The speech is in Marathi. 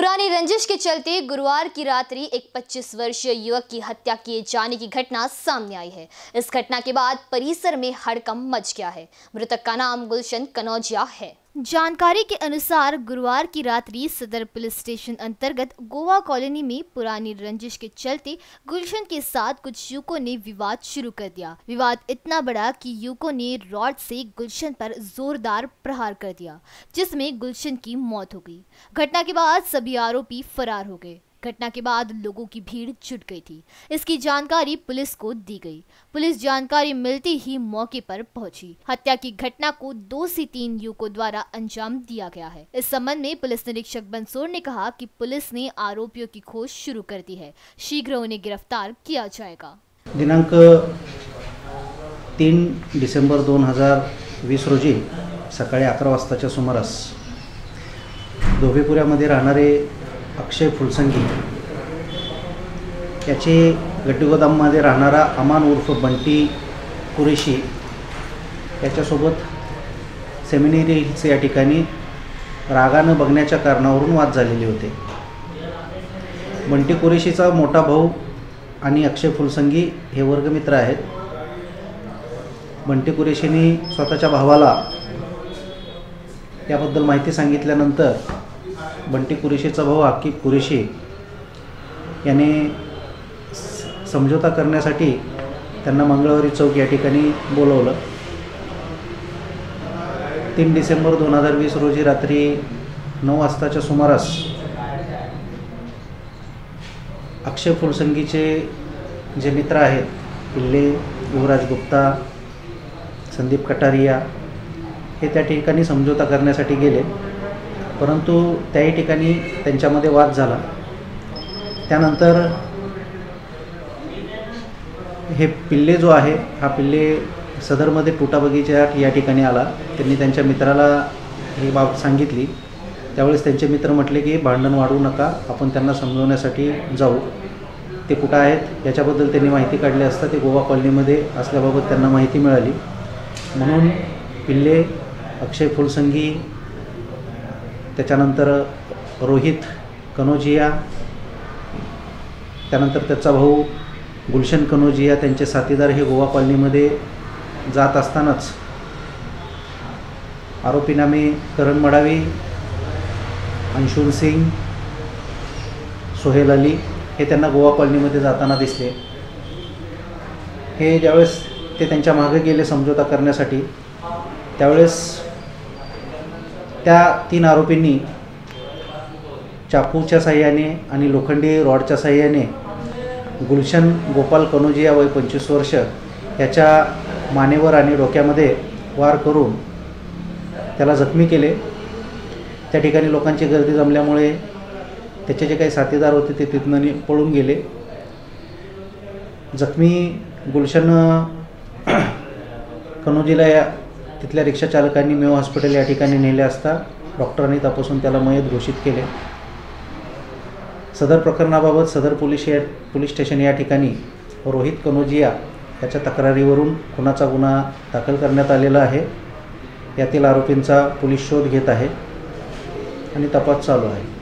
पुरानी रंजिश के चलते गुरुवार की रात्रि एक 25 वर्षीय युवक की हत्या किए जाने की घटना सामने आई है। इस घटना के बाद परिसर में हड़कंप मच गया है। मृतक का नाम गुलशन कनौजिया है। जानकारी के अनुसार गुरुवार की रात्रि सदर पुलिस स्टेशन अंतर्गत गोवा कॉलोनी में पुरानी रंजिश के चलते गुलशन के साथ कुछ युवकों ने विवाद शुरू कर दिया। विवाद इतना बड़ा कि युवकों ने रॉड से गुलशन पर जोरदार प्रहार कर दिया, जिसमें गुलशन की मौत हो गई। घटना के बाद सभी आरोपी फरार हो गए। घटना के बाद लोगों की भीड़ जुट गई थी। इसकी जानकारी पुलिस को दी गई। पुलिस जानकारी मिलते ही मौके पर पहुँची। हत्या की घटना को दो से तीन युवकों द्वारा अंजाम दिया गया है। इस संबंध में पुलिस निरीक्षक बंसोर ने कहा कि पुलिस ने आरोपियों की खोज शुरू कर दी है। शीघ्र उन्हें गिरफ़्तार किया जाएगा। दिनांक तीन डिसेंबर दोन रोजी सकाळी अकरा वाजताच्या सुमारास धोबेपुऱ्यामध्ये अक्षय फुलसंगी. याचे गड्डीगोदाममध्ये राहणारा अमान उर्फ बंटी कुरेशी याच्यासोबत सेमिनेरी हिल्स या ठिकाणी रागानं बघण्याच्या कारणावरून वाद झालेले होते. बंटी कुरेशीचा मोठा भाऊ आणि अक्षय फुलसंगी हे वर्गमित्र आहेत. बंटी कुरेशीने स्वतःच्या भावाला याबद्दल माहिती सांगितल्यानंतर बंटी कुरेशीचा भाऊ आकिब कुरेशी याने समझोता करण्यासाठी त्यांना मंगळवारी चौक या ठिकाणी बोलवलं. तीन डिसेंबर दोन हजार वीस रोजी रात्री नऊ वाजताच्या सुमारास अक्षय फुलसंगीचे जे मित्र आहेत पिल्ले युवराज गुप्ता संदीप कटारिया हे त्या ठिकाणी समझोता करण्यासाठी गेले. परंतु त्याही ठिकाणी त्यांच्यामध्ये वाद झाला. त्यानंतर हे पिल्ले जो आहे हा पिल्ले सदरमध्ये टुटा बगीचा या ठिकाणी आला. त्यांनी त्यांच्या मित्राला ही बाब सांगितली. त्यावेळेस त्यांचे मित्र म्हटले की भांडण वाढवू नका आपण त्यांना समजवण्यासाठी जाऊ. ते कुठं आहेत याच्याबद्दल त्यांनी माहिती काढली असता ते गोवा कॉलनीमध्ये असल्याबाबत त्यांना माहिती मिळाली. म्हणून पिल्ले अक्षय फुलसंगी त्याच्यानंतर रोहित कनोजिया त्यानंतर त्याचा भाऊ गुलशन कनोजिया त्यांचे साथीदार हे गोवा कॉलनीमध्ये जात असतानाच आरोपीनामे करण मडावी अंशुल सिंग सोहेल अली हे त्यांना गोवा कॉलनीमध्ये जाताना दिसले. हे ज्यावेळेस ते त्यांच्या मागे गेले समझोता करण्यासाठी त्यावेळेस त्या तीन आरोपींनी चाकूच्या साह्याने आणि लोखंडी रॉडच्या साह्याने गुलशन गोपाल कनोजिया वय पंचवीस वर्ष याच्या मानेवर आणि डोक्यामध्ये वार करून त्याला जखमी केले. त्या ठिकाणी लोकांची गर्दी जमल्यामुळे त्याचे जे काही साथीदार होते ते तिथनं पळून गेले. जखमी गुलशन कनोजीला या तिथल्या रिक्षा चालकांनी मेव हॉस्पिटल या ठिकाणी नेले असता डॉक्टरांनी तपासून त्याला मयत घोषित केले. सदर प्रकरणाबाबत सदर पोलीस या पोलीस स्टेशन या ठिकाणी रोहित कनोजिया याच्या तक्रारीवरून खुनाचा गुन्हा दाखल करण्यात आलेला आहे. यातील आरोपींचा पोलीस शोध घेत आहे आणि तपास चालू आहे.